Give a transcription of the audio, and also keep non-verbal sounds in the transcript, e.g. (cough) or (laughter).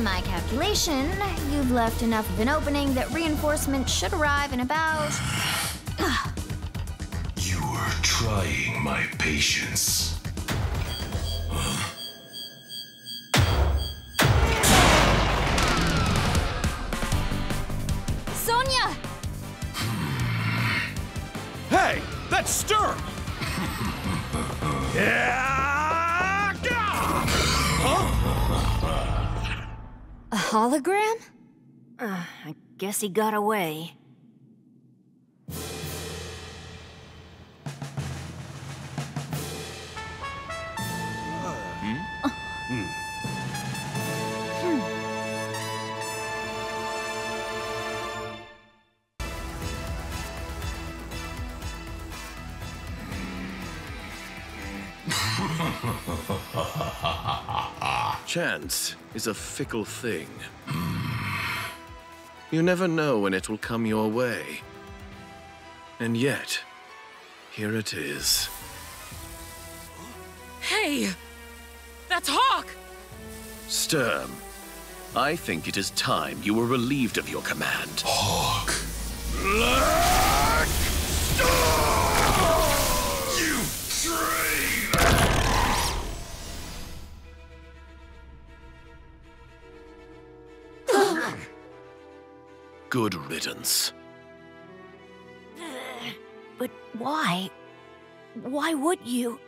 By my calculation, you've left enough of an opening that reinforcements should arrive in about. (sighs) You are trying my patience. Sonja! Hey, that's Sturm! (laughs) hologram? Uh, I guess he got away. (laughs) Chance is a fickle thing. Hmm. You never know when it will come your way. And yet, here it is. Hey! That's Hawk! Sturm, I think it is time you were relieved of your command. Hawk. You Good riddance. But why? Why would you?